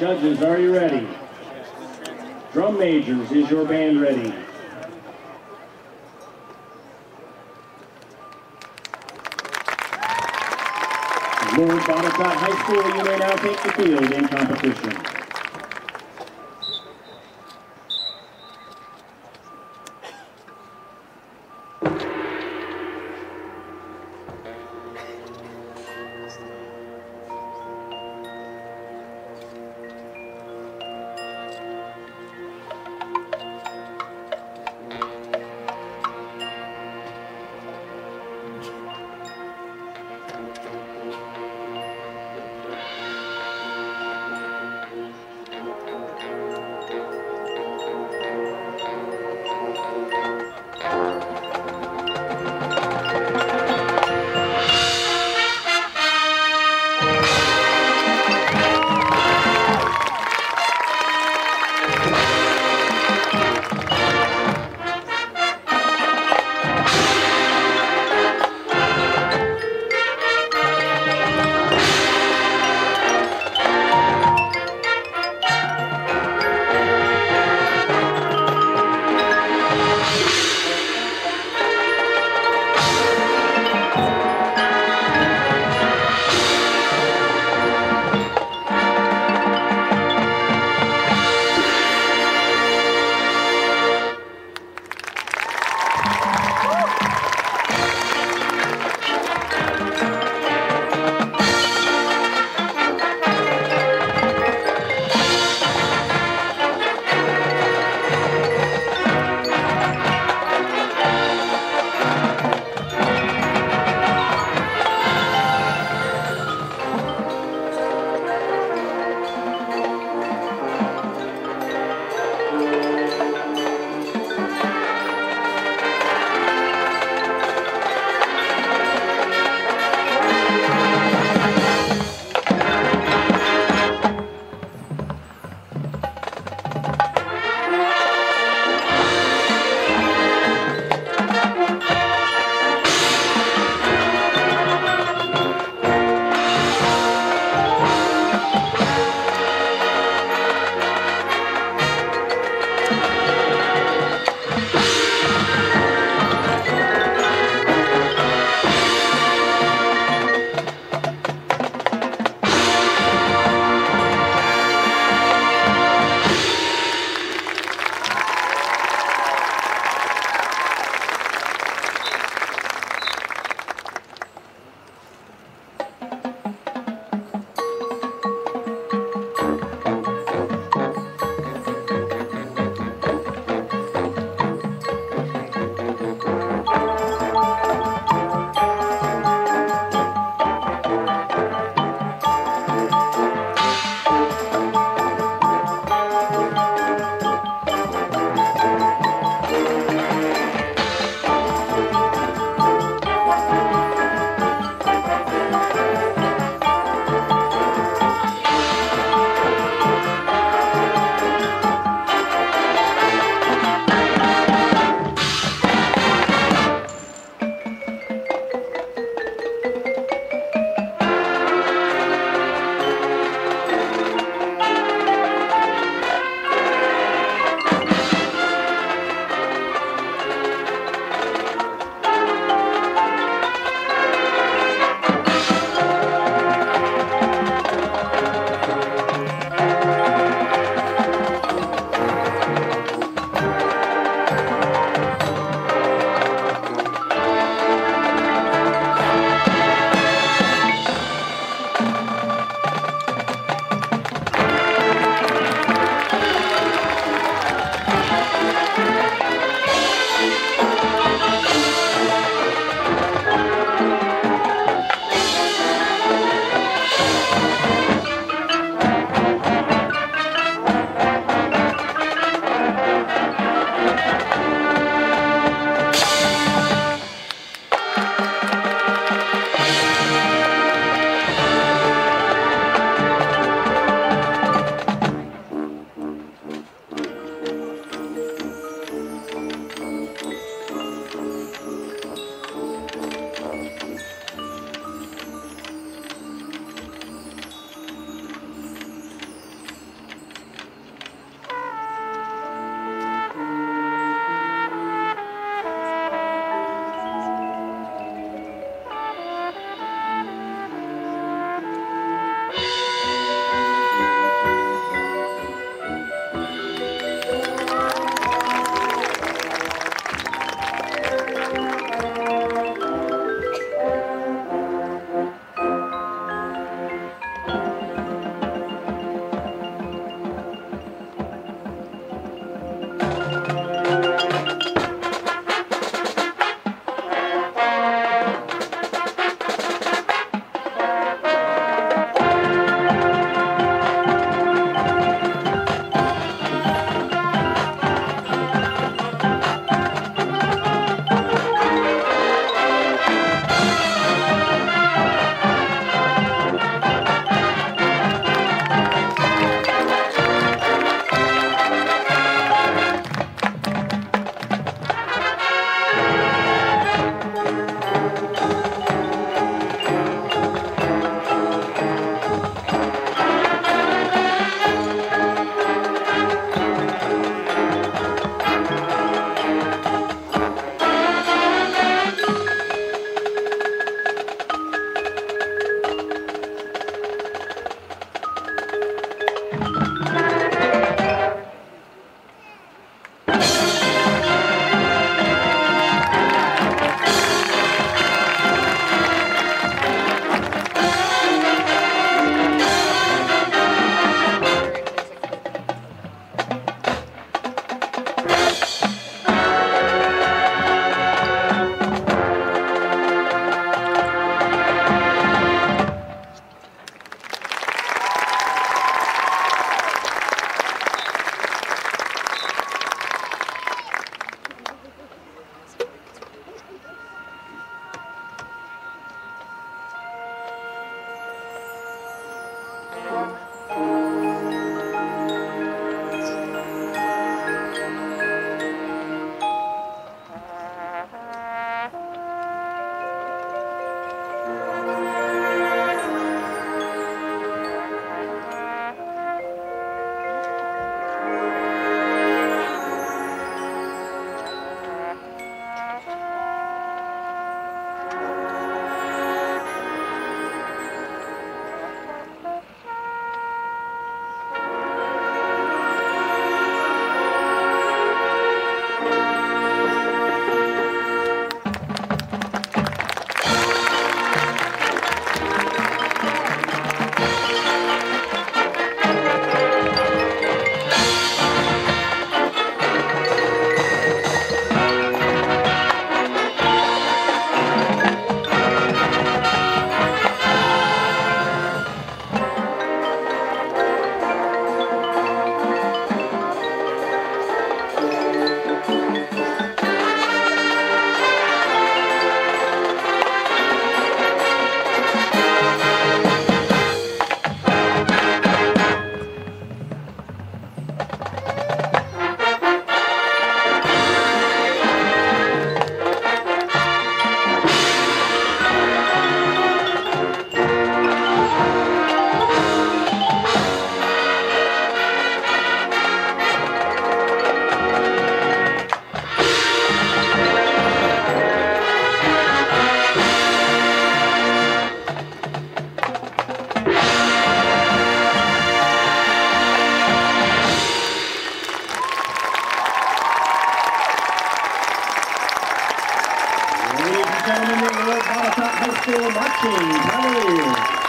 Judges, are you ready? Drum majors, is your band ready? Lord Botetourt High School, you may now take the field in competition. Gentlemen, the Lord